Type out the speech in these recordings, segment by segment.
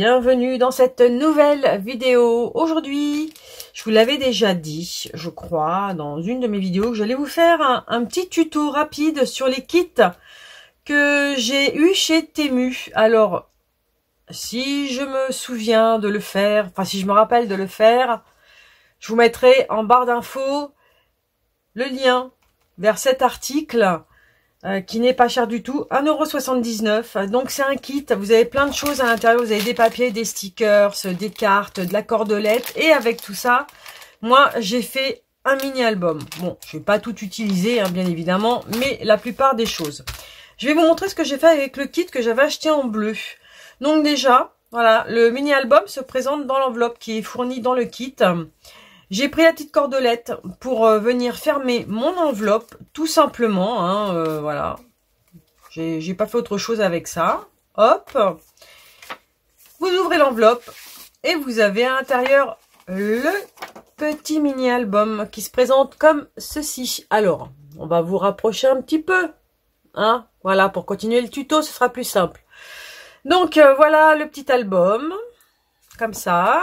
bienvenue dans cette nouvelle vidéo. Aujourd'hui, je vous l'avais déjà dit, je crois, dans une de mes vidéos, que j'allais vous faire un, petit tuto rapide sur les kits que j'ai eu chez Temu. Alors, si je me souviens de le faire, enfin si je me rappelle de le faire, je vous mettrai en barre d'infos le lien vers cet article euh, qui n'est pas cher du tout, 1,79€. Donc c'est un kit, vous avez plein de choses à l'intérieur, vous avez des papiers, des stickers, des cartes, de la cordelette, et avec tout ça, moi j'ai fait un mini-album. Bon, je vais pas tout utiliser, hein, bien évidemment, mais la plupart des choses. Je vais vous montrer ce que j'ai fait avec le kit que j'avais acheté en bleu. Donc déjà, voilà, le mini-album se présente dans l'enveloppe qui est fournie dans le kit. J'ai pris la petite cordelette pour euh, venir fermer mon enveloppe, tout simplement. Hein, euh, voilà. J'ai pas fait autre chose avec ça. Hop. Vous ouvrez l'enveloppe et vous avez à l'intérieur le petit mini-album qui se présente comme ceci. Alors, on va vous rapprocher un petit peu. Hein voilà, pour continuer le tuto, ce sera plus simple. Donc, euh, voilà le petit album. Comme ça.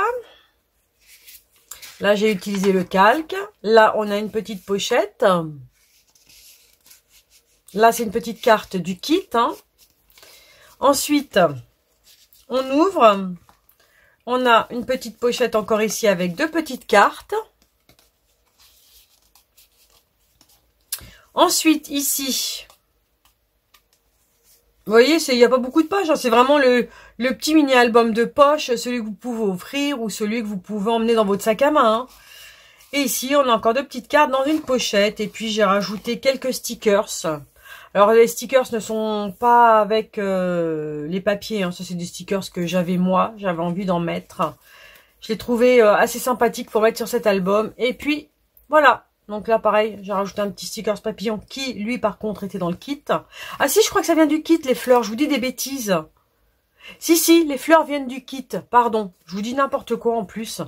Là, j'ai utilisé le calque. Là, on a une petite pochette. Là, c'est une petite carte du kit. Hein. Ensuite, on ouvre. On a une petite pochette encore ici avec deux petites cartes. Ensuite, ici, vous voyez, il n'y a pas beaucoup de pages. Hein. C'est vraiment le, le petit mini-album de poche, celui que vous pouvez offrir ou celui que vous pouvez emmener dans votre sac à main. Et ici, on a encore deux petites cartes dans une pochette. Et puis, j'ai rajouté quelques stickers. Alors, les stickers ne sont pas avec euh, les papiers. Hein. Ça, c'est des stickers que j'avais moi. J'avais envie d'en mettre. Je l'ai trouvé euh, assez sympathique pour mettre sur cet album. Et puis, voilà. Donc là, pareil, j'ai rajouté un petit stickers papillon qui, lui, par contre, était dans le kit. Ah si, je crois que ça vient du kit, les fleurs. Je vous dis des bêtises. Si, si, les fleurs viennent du kit. Pardon, je vous dis n'importe quoi en plus.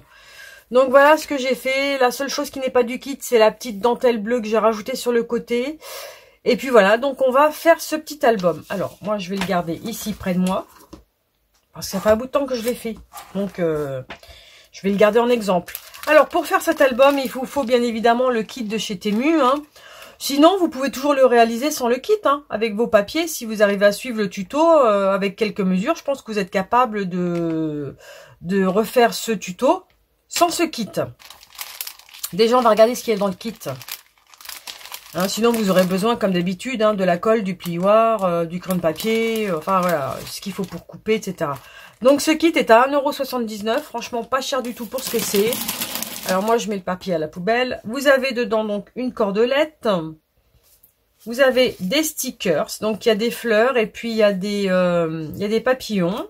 Donc voilà ce que j'ai fait. La seule chose qui n'est pas du kit, c'est la petite dentelle bleue que j'ai rajoutée sur le côté. Et puis voilà, donc on va faire ce petit album. Alors, moi, je vais le garder ici près de moi. Parce que ça fait un bout de temps que je l'ai fait. Donc, euh, je vais le garder en exemple. Alors, pour faire cet album, il vous faut bien évidemment le kit de chez Temu. Hein. Sinon, vous pouvez toujours le réaliser sans le kit, hein, avec vos papiers. Si vous arrivez à suivre le tuto euh, avec quelques mesures, je pense que vous êtes capable de, de refaire ce tuto sans ce kit. Déjà, on va regarder ce qu'il y a dans le kit. Hein, sinon, vous aurez besoin, comme d'habitude, hein, de la colle, du plioir, euh, du crayon de papier, euh, enfin voilà, ce qu'il faut pour couper, etc. Donc, ce kit est à 1,79€. Franchement, pas cher du tout pour ce que c'est. Alors moi, je mets le papier à la poubelle. Vous avez dedans donc une cordelette. Vous avez des stickers. Donc il y a des fleurs et puis il y a des, euh, il y a des papillons.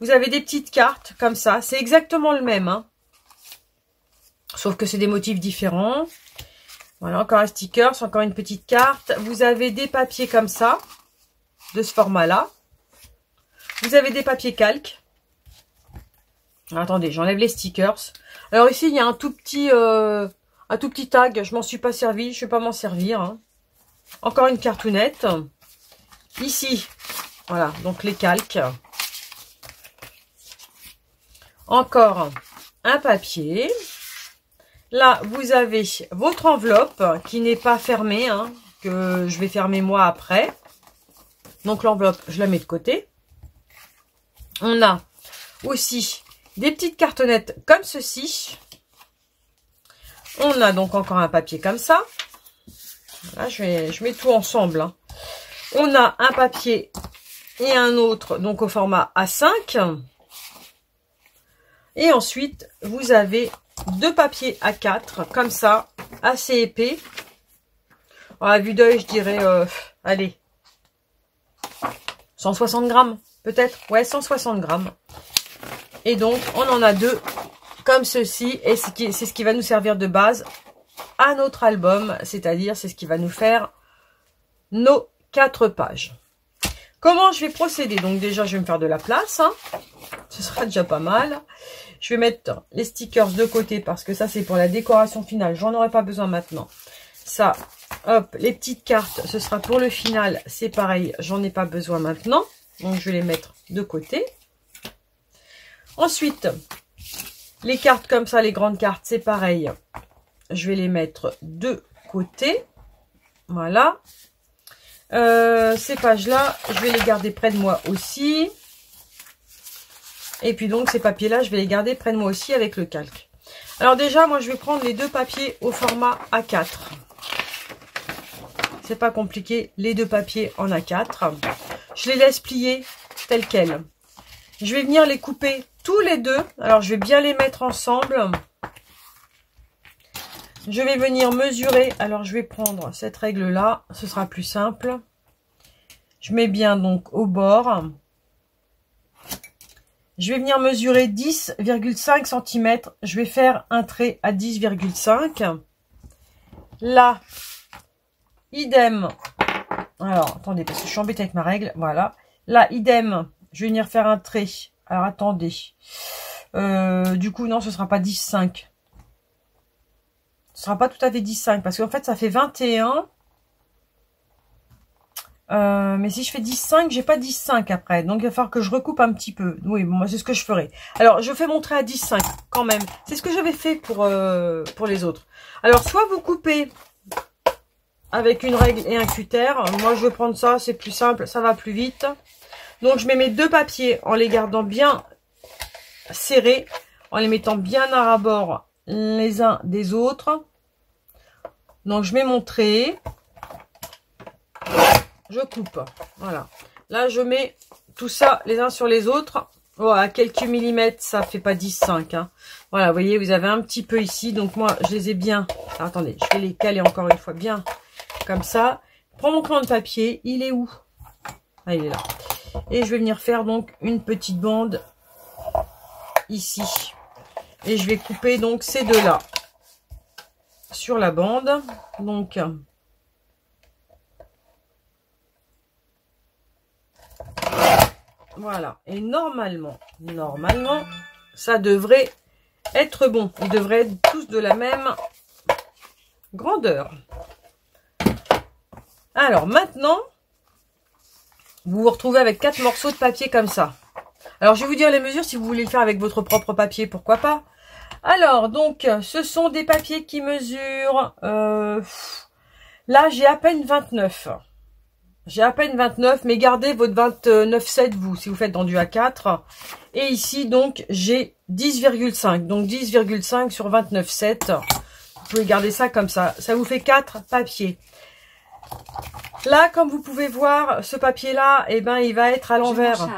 Vous avez des petites cartes comme ça. C'est exactement le même. Hein. Sauf que c'est des motifs différents. Voilà, encore un sticker, encore une petite carte. Vous avez des papiers comme ça, de ce format-là. Vous avez des papiers calques. Attendez, j'enlève les stickers. Alors ici, il y a un tout petit, euh, un tout petit tag. Je m'en suis pas servi. Je vais pas m'en servir. Hein. Encore une cartoonette. Ici, voilà, donc les calques. Encore un papier. Là, vous avez votre enveloppe qui n'est pas fermée, hein, que je vais fermer moi après. Donc l'enveloppe, je la mets de côté. On a aussi des petites cartonnettes comme ceci. On a donc encore un papier comme ça. Là, je, mets tout ensemble. Hein. On a un papier et un autre, donc au format A5. Et ensuite, vous avez deux papiers A4, comme ça, assez épais. À vue d'œil, je dirais, euh, allez, 160 grammes, peut-être. Ouais, 160 grammes. Et donc, on en a deux comme ceci. Et c'est ce qui va nous servir de base à notre album. C'est-à-dire, c'est ce qui va nous faire nos quatre pages. Comment je vais procéder? Donc déjà, je vais me faire de la place. Hein. Ce sera déjà pas mal. Je vais mettre les stickers de côté parce que ça, c'est pour la décoration finale. J'en aurai pas besoin maintenant. Ça, hop, les petites cartes, ce sera pour le final. C'est pareil, j'en ai pas besoin maintenant. Donc, je vais les mettre de côté. Ensuite, les cartes comme ça, les grandes cartes, c'est pareil. Je vais les mettre de côté. Voilà. Euh, ces pages-là, je vais les garder près de moi aussi. Et puis donc, ces papiers-là, je vais les garder près de moi aussi avec le calque. Alors déjà, moi, je vais prendre les deux papiers au format A4. C'est pas compliqué, les deux papiers en A4. Je les laisse plier tels quels. Je vais venir les couper tous les deux. Alors, je vais bien les mettre ensemble. Je vais venir mesurer. Alors, je vais prendre cette règle-là. Ce sera plus simple. Je mets bien donc au bord. Je vais venir mesurer 10,5 cm. Je vais faire un trait à 10,5. Là, idem. Alors, attendez, parce que je suis embêtée avec ma règle. Voilà. Là, idem. Je vais venir faire un trait. Alors, attendez. Euh, du coup, non, ce sera pas 10,5. Ce sera pas tout à fait 10,5. Parce qu'en fait, ça fait 21. Euh, mais si je fais 10,5, j'ai pas 10,5 après. Donc, il va falloir que je recoupe un petit peu. Oui, moi, c'est ce que je ferai. Alors, je fais montrer à 10,5 quand même. C'est ce que j'avais fait pour, euh, pour les autres. Alors, soit vous coupez avec une règle et un cutter. Moi, je vais prendre ça. C'est plus simple. Ça va plus vite. Donc, je mets mes deux papiers en les gardant bien serrés. En les mettant bien à rabord les uns des autres. Donc, je mets mon trait je coupe. Voilà. Là, je mets tout ça les uns sur les autres. Voilà, quelques millimètres, ça fait pas 10, 5. Hein. Voilà, vous voyez, vous avez un petit peu ici. Donc moi, je les ai bien... attendez, je vais les caler encore une fois bien comme ça. prends mon crayon de papier. Il est où? Ah, il est là. Et je vais venir faire donc une petite bande ici. Et je vais couper donc ces deux-là sur la bande. Donc, Voilà. Et normalement, normalement, ça devrait être bon. Ils devraient être tous de la même grandeur. Alors, maintenant, vous vous retrouvez avec quatre morceaux de papier comme ça. Alors, je vais vous dire les mesures. Si vous voulez le faire avec votre propre papier, pourquoi pas. Alors, donc, ce sont des papiers qui mesurent... Euh, là, j'ai à peine 29. J'ai à peine 29, mais gardez votre 29,7 vous, si vous faites dans du A4. Et ici, donc, j'ai 10,5. Donc, 10,5 sur 29,7. Vous pouvez garder ça comme ça. Ça vous fait 4 papiers. Là, comme vous pouvez voir, ce papier-là, eh ben, il va être à l'envers.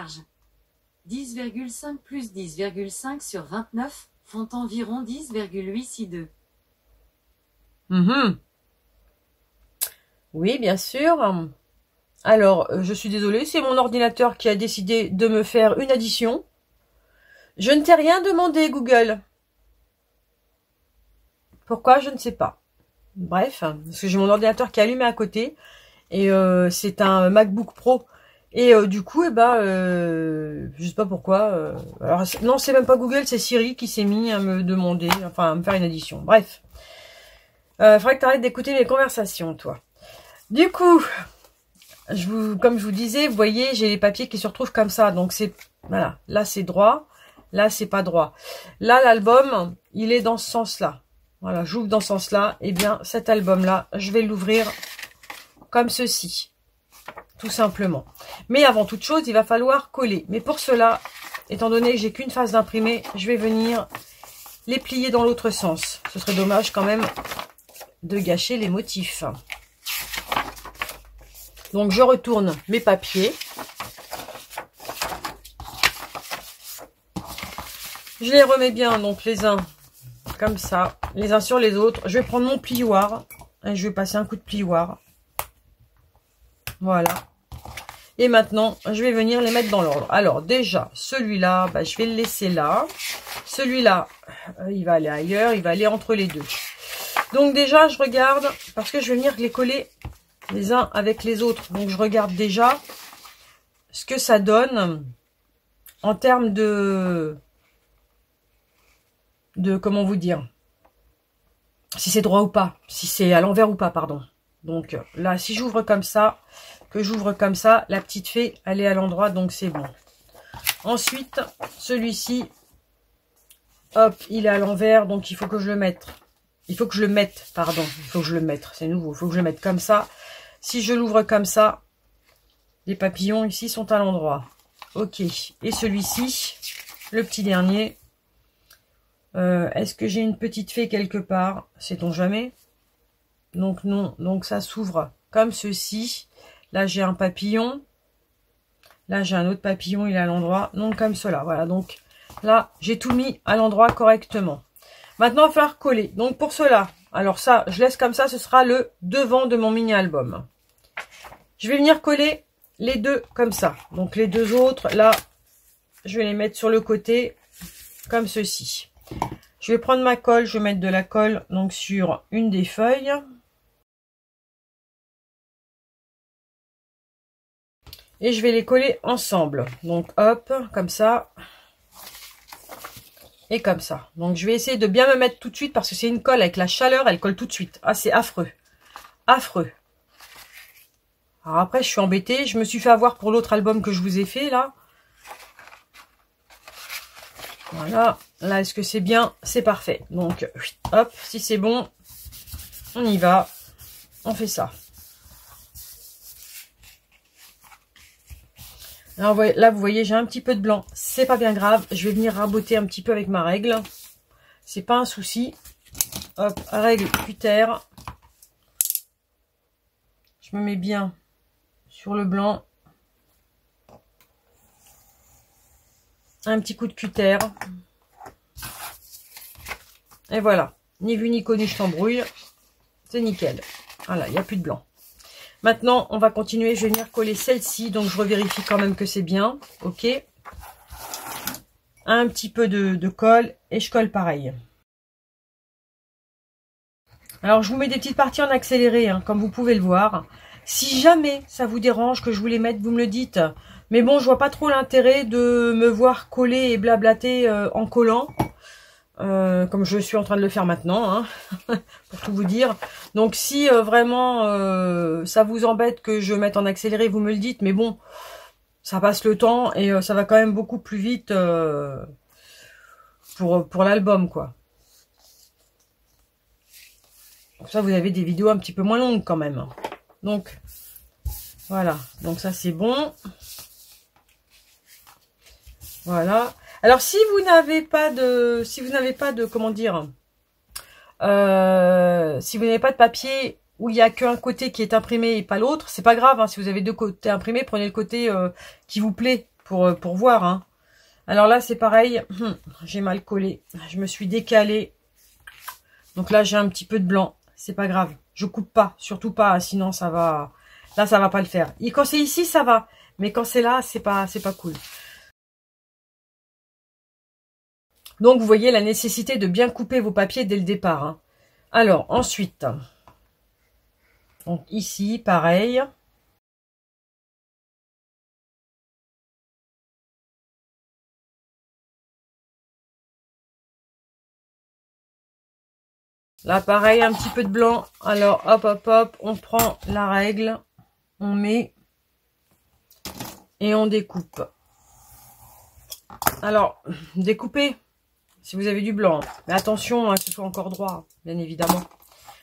10,5 plus 10,5 sur 29 font environ 10,862. Mm Oui, bien sûr. Alors, je suis désolée, c'est mon ordinateur qui a décidé de me faire une addition. Je ne t'ai rien demandé, Google. Pourquoi Je ne sais pas. Bref, parce que j'ai mon ordinateur qui est allumé à côté. Et euh, c'est un MacBook Pro. Et euh, du coup, eh ben, euh, je sais pas pourquoi. alors non, c'est même pas Google, c'est Siri qui s'est mis à me demander, enfin à me faire une addition. Bref, euh, faudrait que tu arrêtes d'écouter mes conversations, toi. Du coup, je vous, comme je vous disais, vous voyez, j'ai les papiers qui se retrouvent comme ça. Donc, c'est, voilà, là, c'est droit. Là, c'est pas droit. Là, l'album, il est dans ce sens-là. Voilà, j'ouvre dans ce sens-là. Eh bien, cet album-là, je vais l'ouvrir comme ceci. Tout simplement. Mais avant toute chose, il va falloir coller. Mais pour cela, étant donné que j'ai qu'une phase d'imprimé, je vais venir les plier dans l'autre sens. Ce serait dommage quand même de gâcher les motifs. Donc, je retourne mes papiers. Je les remets bien, donc les uns comme ça, les uns sur les autres. Je vais prendre mon plioir et je vais passer un coup de plioir. Voilà. Et maintenant, je vais venir les mettre dans l'ordre. Alors, déjà, celui-là, bah, je vais le laisser là. Celui-là, euh, il va aller ailleurs, il va aller entre les deux. Donc déjà, je regarde, parce que je vais venir les coller les uns avec les autres. Donc, je regarde déjà ce que ça donne en termes de... de comment vous dire si c'est droit ou pas, si c'est à l'envers ou pas, pardon. Donc là, si j'ouvre comme ça, que j'ouvre comme ça, la petite fée, elle est à l'endroit, donc c'est bon. Ensuite, celui-ci, Hop, il est à l'envers, donc il faut que je le mette. Il faut que je le mette, pardon. Il faut que je le mette, c'est nouveau. Il faut que je le mette comme ça. Si je l'ouvre comme ça, les papillons ici sont à l'endroit. Ok. Et celui-ci, le petit dernier. Euh, est-ce que j'ai une petite fée quelque part? Sait-on jamais? Donc non. Donc ça s'ouvre comme ceci. Là, j'ai un papillon. Là, j'ai un autre papillon, il est à l'endroit. Non, comme cela. Voilà, donc là, j'ai tout mis à l'endroit correctement. Maintenant, il va falloir coller. Donc, pour cela, alors ça, je laisse comme ça, ce sera le devant de mon mini-album. Je vais venir coller les deux comme ça. Donc, les deux autres, là, je vais les mettre sur le côté, comme ceci. Je vais prendre ma colle, je vais mettre de la colle donc sur une des feuilles. Et je vais les coller ensemble. Donc hop, comme ça. Et comme ça. Donc je vais essayer de bien me mettre tout de suite parce que c'est une colle avec la chaleur, elle colle tout de suite. Ah, c'est affreux. Affreux. Alors après, je suis embêtée. Je me suis fait avoir pour l'autre album que je vous ai fait là. Voilà. Là, est-ce que c'est bien? C'est parfait. Donc, hop, si c'est bon, on y va. On fait ça. Alors là, vous voyez, j'ai un petit peu de blanc. C'est pas bien grave. Je vais venir raboter un petit peu avec ma règle. C'est pas un souci. Hop, règle cutter. Je me mets bien sur le blanc. Un petit coup de cutter. Et voilà. Ni vu ni connu, je t'embrouille. C'est nickel. Voilà, il n'y a plus de blanc. Maintenant, on va continuer. Je vais venir coller celle-ci. Donc, je revérifie quand même que c'est bien. OK. Un petit peu de, colle. Et je colle pareil. Alors, je vous mets des petites parties en accéléré, hein, comme vous pouvez le voir. Si jamais ça vous dérange que je vous les mette, vous me le dites. Mais bon, je vois pas trop l'intérêt de me voir coller et blablater euh, en collant. Euh, comme je suis en train de le faire maintenant, hein, pour tout vous dire. Donc si euh, vraiment euh, ça vous embête que je mette en accéléré, vous me le dites, mais bon, ça passe le temps et ça va quand même beaucoup plus vite pour, pour l'album, quoi. Comme ça, vous avez des vidéos un petit peu moins longues quand même. Donc, voilà. Donc ça, c'est bon. Voilà. Alors, si vous n'avez pas de, si vous n'avez pas de, comment dire, euh, si vous n'avez pas de papier où il n'y a qu'un côté qui est imprimé et pas l'autre, c'est pas grave. Hein. si vous avez deux côtés imprimés, prenez le côté euh, qui vous plaît pour, euh, pour voir. Hein. Alors là, c'est pareil. J'ai mal collé. Je me suis décalé. Donc là, j'ai un petit peu de blanc. C'est pas grave. Je coupe pas. Surtout pas. Sinon, ça va... Là, ça va pas le faire. Et quand c'est ici, ça va. Mais quand c'est là, c'est pas, c'est pas cool. Donc, vous voyez la nécessité de bien couper vos papiers dès le départ. Hein. Alors, ensuite, donc ici, pareil. Là, pareil, un petit peu de blanc. Alors, hop, hop, hop, on prend la règle, on met et on découpe. Alors, découper, si vous avez du blanc. Mais attention hein, que ce soit encore droit, bien évidemment.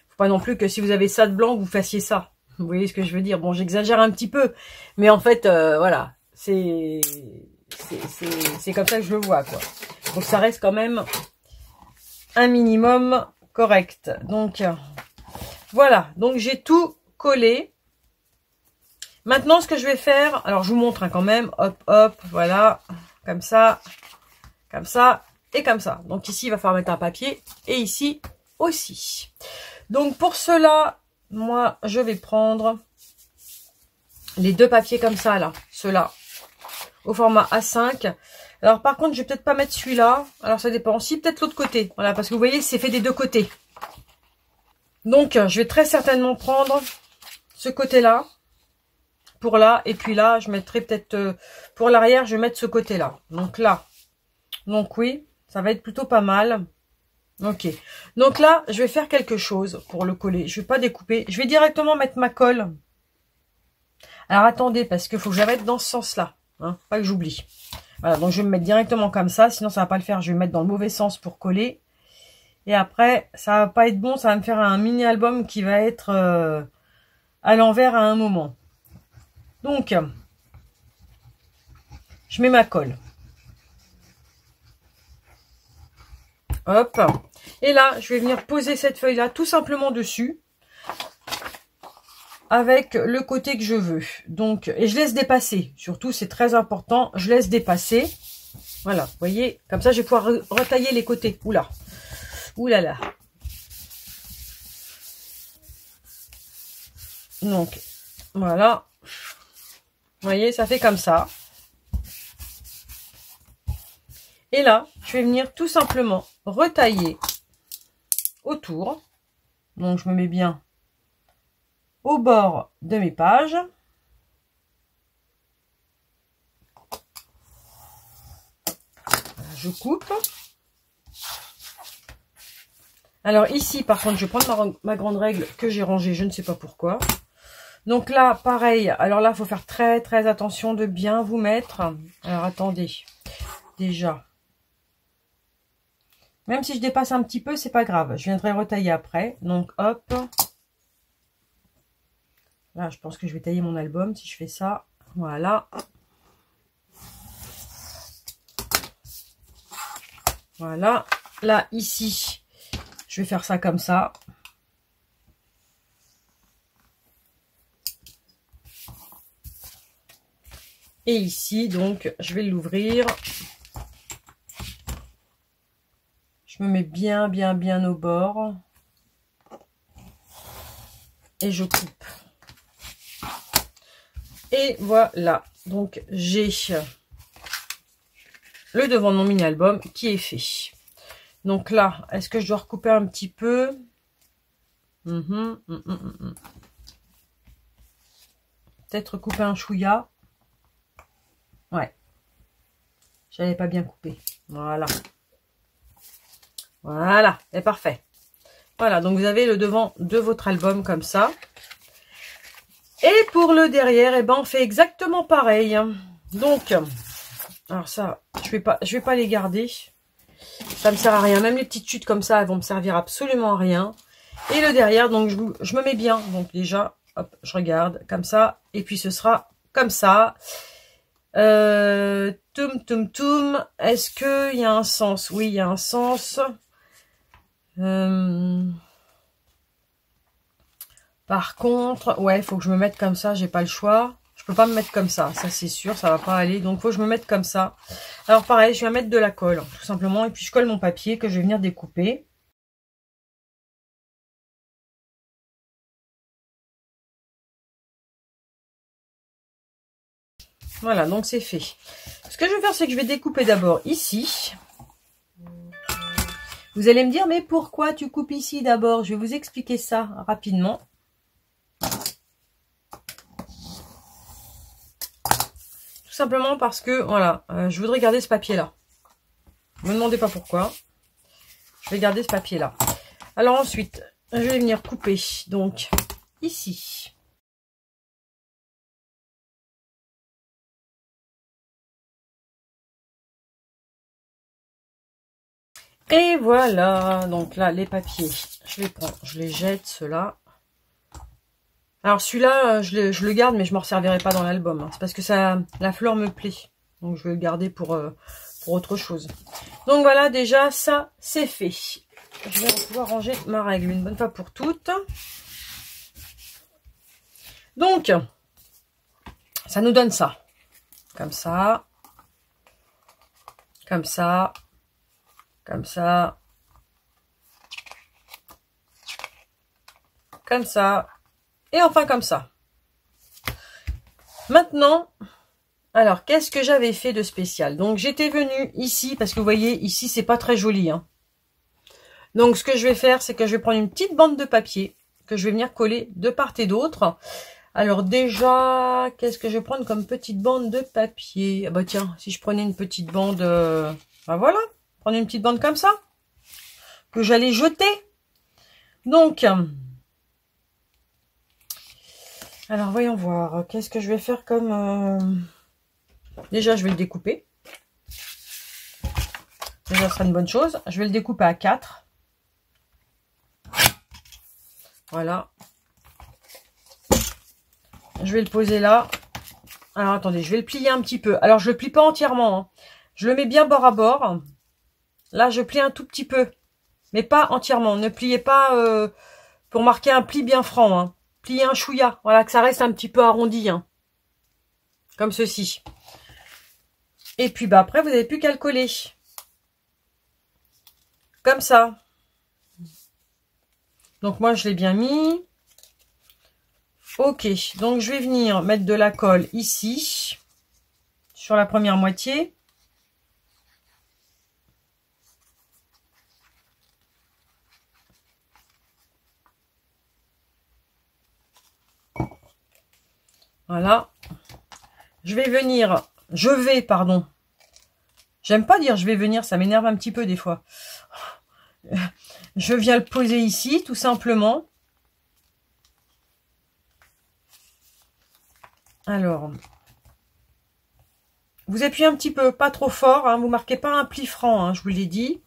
Faut pas non plus que si vous avez ça de blanc, vous fassiez ça. Vous voyez ce que je veux dire? Bon, j'exagère un petit peu, mais en fait, euh, voilà, c'est comme ça que je le vois, quoi. Donc ça reste quand même un minimum correct. Donc voilà, donc j'ai tout collé. Maintenant, ce que je vais faire, alors je vous montre hein, quand même, hop, hop, voilà, comme ça, comme ça et comme ça. Donc ici, il va falloir mettre un papier et ici aussi. Donc pour cela, moi, je vais prendre les deux papiers comme ça, là, ceux-là, au format A5. Alors par contre, je vais peut-être pas mettre celui-là. Alors ça dépend. Si, peut-être l'autre côté. Voilà, parce que vous voyez, c'est fait des deux côtés. Donc, je vais très certainement prendre ce côté-là pour là. Et puis là, je mettrai peut-être euh, pour l'arrière, je vais mettre ce côté-là. Donc là. Donc oui, ça va être plutôt pas mal. Ok. Donc là, je vais faire quelque chose pour le coller. Je vais pas découper. Je vais directement mettre ma colle. Alors attendez, parce qu'il faut que mette dans ce sens-là. Hein, pas que j'oublie. Voilà, donc je vais me mettre directement comme ça, sinon ça va pas le faire. Je vais me mettre dans le mauvais sens pour coller. Et après, ça va pas être bon, ça va me faire un mini album qui va être euh, à l'envers à un moment. Donc, je mets ma colle. Hop. Et là, je vais venir poser cette feuille-là tout simplement dessus. Avec le côté que je veux. Donc, et je laisse dépasser. Surtout, c'est très important. Je laisse dépasser. Voilà, vous voyez. Comme ça, je vais pouvoir retailler les côtés. Oula. Oula là. Donc, voilà. Vous voyez, ça fait comme ça. Et là, je vais venir tout simplement retailler autour. Donc, je me mets bien au bord de mes pages. Je coupe. Alors ici, par contre, je vais prendre ma, ma grande règle que j'ai rangée, je ne sais pas pourquoi. Donc là, pareil. Alors là, il faut faire très, très attention de bien vous mettre. Alors attendez. Déjà, même si je dépasse un petit peu, c'est pas grave. Je viendrai retailler après. Donc, hop. Là, je pense que je vais tailler mon album si je fais ça. Voilà. Voilà. Là, ici, je vais faire ça comme ça. Et ici, donc, je vais l'ouvrir. Me mets bien, bien, bien au bord. Et je coupe. Et voilà. Donc, j'ai le devant de mon mini-album qui est fait. Donc là, est-ce que je dois recouper un petit peu? Mhm, mhm, mhm, Peut-être couper un chouïa? Ouais. J'avais pas bien coupé. Voilà. Voilà, c'est parfait. Voilà, donc vous avez le devant de votre album comme ça. Et pour le derrière, eh ben, on fait exactement pareil. Donc, alors ça, je vais pas, je vais pas les garder. Ça me sert à rien. Même les petites chutes comme ça, elles vont me servir absolument à rien. Et le derrière, donc je, me mets bien. Donc déjà, hop, je regarde comme ça. Et puis ce sera comme ça. Euh, toum, toum, toum. Est-ce qu'il y a un sens? Oui, il y a un sens. Euh, par contre, ouais, il faut que je me mette comme ça, j'ai pas le choix. Je peux pas me mettre comme ça, ça c'est sûr, ça va pas aller. Donc faut que je me mette comme ça. Alors pareil, je vais mettre de la colle, tout simplement. Et puis je colle mon papier que je vais venir découper. Voilà, donc c'est fait. Ce que je vais faire, c'est que je vais découper d'abord ici. Vous allez me dire, mais pourquoi tu coupes ici d'abord? Je vais vous expliquer ça rapidement. Tout simplement parce que, voilà, euh, je voudrais garder ce papier-là. Ne me demandez pas pourquoi. Je vais garder ce papier-là. Alors ensuite, je vais venir couper, donc, ici. Et voilà, donc là, les papiers, je les prends, je les jette, ceux-là. Alors celui-là, euh, je, le garde, mais je ne m'en servirai pas dans l'album. Hein. C'est parce que ça, la fleur me plaît. Donc je vais le garder pour, euh, pour autre chose. Donc voilà, déjà, ça, c'est fait. Je vais pouvoir ranger ma règle une bonne fois pour toutes. Donc, ça nous donne ça. Comme ça. Comme ça. Comme ça. Comme ça. Et enfin comme ça. Maintenant, alors, qu'est-ce que j'avais fait de spécial? Donc, j'étais venue ici, parce que vous voyez, ici, c'est pas très joli. Hein. Donc, ce que je vais faire, c'est que je vais prendre une petite bande de papier que je vais venir coller de part et d'autre. Alors, déjà, qu'est-ce que je vais prendre comme petite bande de papier? Ah bah tiens, si je prenais une petite bande... Euh, bah voilà, Prendre une petite bande comme ça. Que j'allais jeter. Donc, alors voyons voir. Qu'est-ce que je vais faire comme... Euh, déjà, je vais le découper. Déjà, ce sera une bonne chose. Je vais le découper à 4. Voilà. Je vais le poser là. Alors, attendez, je vais le plier un petit peu. Alors, je le plie pas entièrement. Hein. Je le mets bien bord à bord. Là, je plie un tout petit peu. Mais pas entièrement. Ne pliez pas euh, pour marquer un pli bien franc. Hein. Pliez un chouïa. Voilà, que ça reste un petit peu arrondi. Hein. Comme ceci. Et puis, bah après, vous n'avez plus qu'à le coller. Comme ça. Donc, moi, je l'ai bien mis. Ok, donc je vais venir mettre de la colle ici, sur la première moitié. Voilà. Je vais venir, je vais, pardon. J'aime pas dire je vais venir, ça m'énerve un petit peu des fois. Je viens le poser ici, tout simplement. Alors, vous appuyez un petit peu, pas trop fort, hein, vous marquez pas un pli franc, hein, je vous l'ai dit.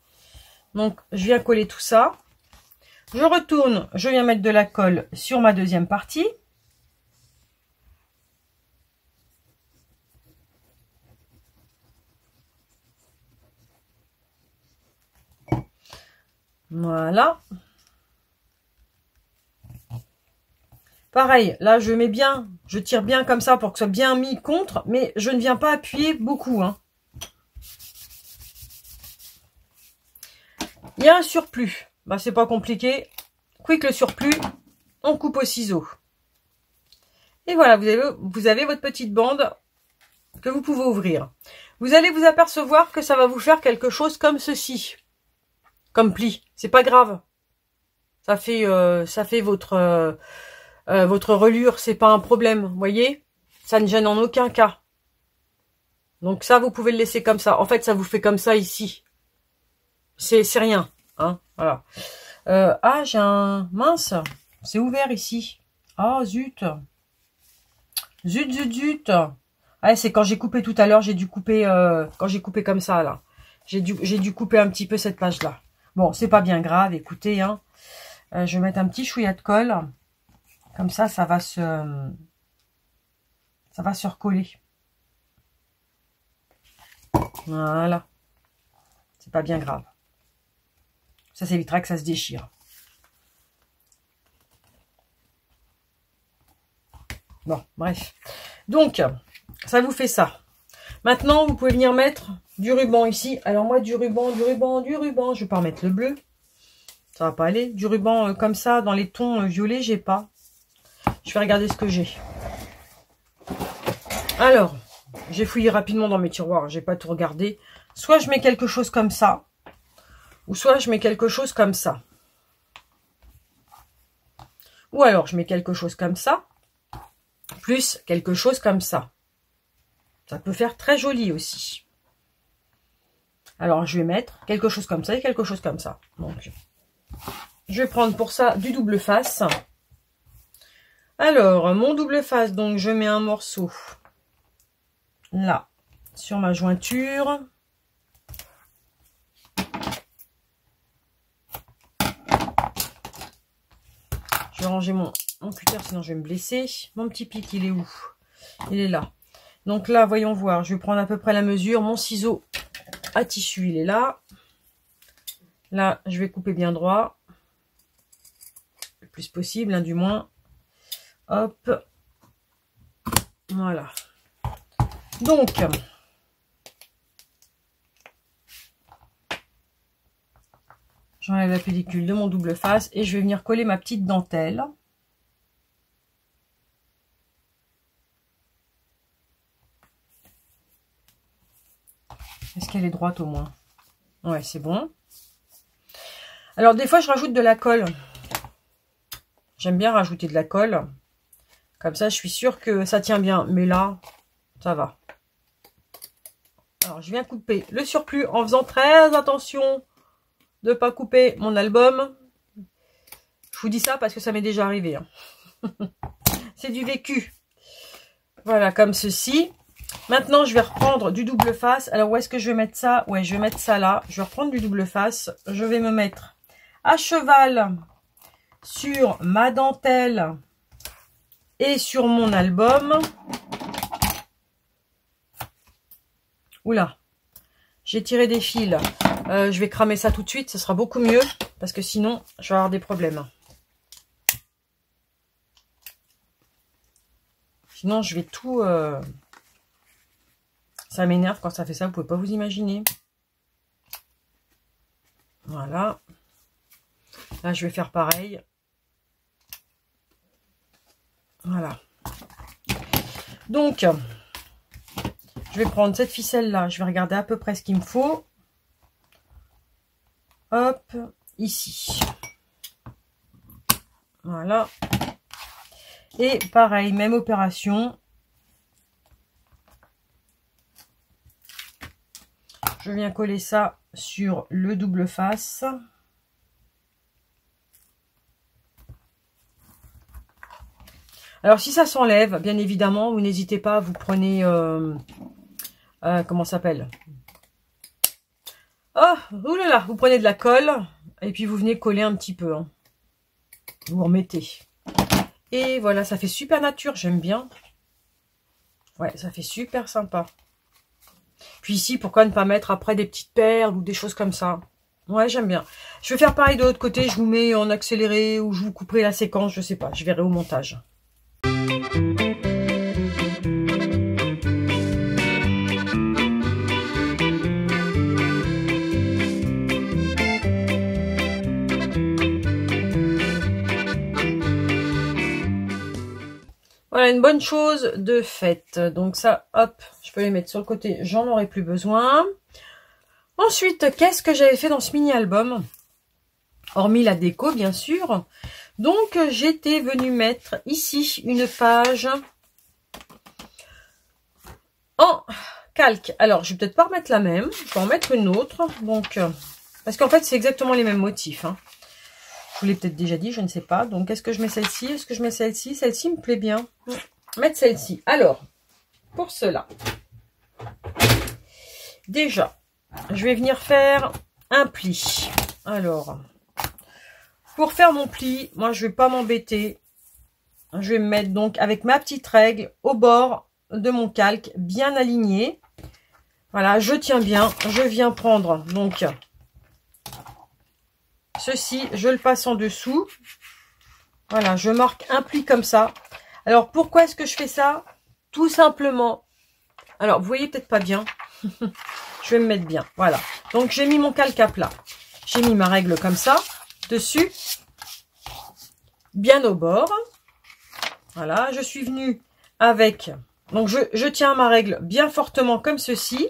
Donc, je viens coller tout ça. Je retourne, je viens mettre de la colle sur ma deuxième partie. Voilà. Pareil, là je mets bien, je tire bien comme ça pour que ce soit bien mis contre, mais je ne viens pas appuyer beaucoup. Hein. Il y a un surplus. Bah, c'est pas compliqué. Quick le surplus, on coupe au ciseau. Et voilà, vous avez, vous avez votre petite bande que vous pouvez ouvrir. Vous allez vous apercevoir que ça va vous faire quelque chose comme ceci. Comme pli. C'est pas grave. Ça fait, euh, ça fait votre... Euh, euh, votre relure, c'est pas un problème, voyez? Ça ne gêne en aucun cas. Donc ça, vous pouvez le laisser comme ça. En fait, ça vous fait comme ça ici. C'est rien, hein Voilà. Euh, ah, j'ai un... Mince C'est ouvert ici. Ah, zut Zut, zut, zut Ah, c'est quand j'ai coupé tout à l'heure, j'ai dû couper... Euh, quand j'ai coupé comme ça, là. J'ai dû, dû couper un petit peu cette page-là. Bon, c'est pas bien grave, écoutez, hein. je vais mettre un petit chouïa de colle. Comme ça, ça va se, ça va se recoller. Voilà. C'est pas bien grave. Ça s'évitera que ça se déchire. Bon, bref. Donc, ça vous fait ça. Maintenant, vous pouvez venir mettre du ruban ici. Alors moi, du ruban, du ruban, du ruban. Je vais pas remettre le bleu. Ça va pas aller. Du ruban euh, comme ça, dans les tons euh, violets, j'ai pas. Je vais regarder ce que j'ai. Alors, j'ai fouillé rapidement dans mes tiroirs. J'ai pas tout regardé. Soit je mets quelque chose comme ça. Ou soit je mets quelque chose comme ça. Ou alors je mets quelque chose comme ça. Plus quelque chose comme ça. Ça peut faire très joli aussi. Alors je vais mettre quelque chose comme ça et quelque chose comme ça. Donc, je vais prendre pour ça du double face. Alors, mon double face, donc je mets un morceau là, sur ma jointure. Je vais ranger mon, mon cutter, sinon je vais me blesser. Mon petit pic, il est où? Il est là. Donc là, voyons voir, je vais prendre à peu près la mesure. Mon ciseau à tissu, il est là. Là, je vais couper bien droit. Le plus possible, hein, du moins. Hop. Voilà. Donc, j'enlève la pellicule de mon double face et je vais venir coller ma petite dentelle. Qu'elle est droite au moins Ouais, c'est bon. Alors, des fois, je rajoute de la colle. J'aime bien rajouter de la colle. Comme ça, je suis sûre que ça tient bien. Mais là, ça va. Alors, je viens couper le surplus en faisant très attention de ne pas couper mon album. Je vous dis ça parce que ça m'est déjà arrivé. Hein. C'est du vécu. Voilà, comme ceci. Maintenant, je vais reprendre du double face. Alors, où est-ce que je vais mettre ça? Ouais, je vais mettre ça là. Je vais reprendre du double face. Je vais me mettre à cheval sur ma dentelle et sur mon album. Oula, j'ai tiré des fils. Euh, je vais cramer ça tout de suite, ce sera beaucoup mieux. Parce que sinon, je vais avoir des problèmes. Sinon, je vais tout... Euh, ça m'énerve quand ça fait ça, vous pouvez pas vous imaginer. Voilà. Là, je vais faire pareil. Voilà. Donc, je vais prendre cette ficelle-là. Je vais regarder à peu près ce qu'il me faut. Hop, ici. Voilà. Et pareil, même opération. Je viens coller ça sur le double face. Alors, si ça s'enlève, bien évidemment, vous n'hésitez pas, vous prenez... Euh, euh, comment s'appelle? Oh, oulala, vous prenez de la colle et puis vous venez coller un petit peu. Hein. Vous remettez. Et voilà, ça fait super nature, j'aime bien. Ouais, ça fait super sympa. Puis ici, pourquoi ne pas mettre après des petites perles ou des choses comme ça? Ouais, j'aime bien. Je vais faire pareil de l'autre côté, je vous mets en accéléré ou je vous couperai la séquence, je sais pas, je verrai au montage. Voilà une bonne chose de fait. Donc ça, hop, je peux les mettre sur le côté, j'en aurai plus besoin. Ensuite, qu'est-ce que j'avais fait dans ce mini-album? Hormis la déco, bien sûr. Donc, j'étais venue mettre ici une page en calque. Alors, je vais peut-être pas remettre la même. Je vais en mettre une autre. Donc, parce qu'en fait, c'est exactement les mêmes motifs. Hein. Je vous l'ai peut-être déjà dit, je ne sais pas. Donc, est-ce que je mets celle-ci Est-ce que je mets celle-ci? Celle-ci me plaît bien. Mettre celle-ci. Alors, pour cela, déjà, je vais venir faire un pli. Alors, pour faire mon pli, moi, je vais pas m'embêter. Je vais me mettre donc avec ma petite règle au bord de mon calque, bien aligné. Voilà, je tiens bien. Je viens prendre donc ceci, je le passe en dessous. Voilà, je marque un pli comme ça. Alors, pourquoi est-ce que je fais ça? Tout simplement. Alors, vous voyez peut-être pas bien. je vais me mettre bien. Voilà. Donc, j'ai mis mon calque à plat. J'ai mis ma règle comme ça dessus, bien au bord. Voilà, je suis venue avec... Donc, je, je tiens ma règle bien fortement comme ceci.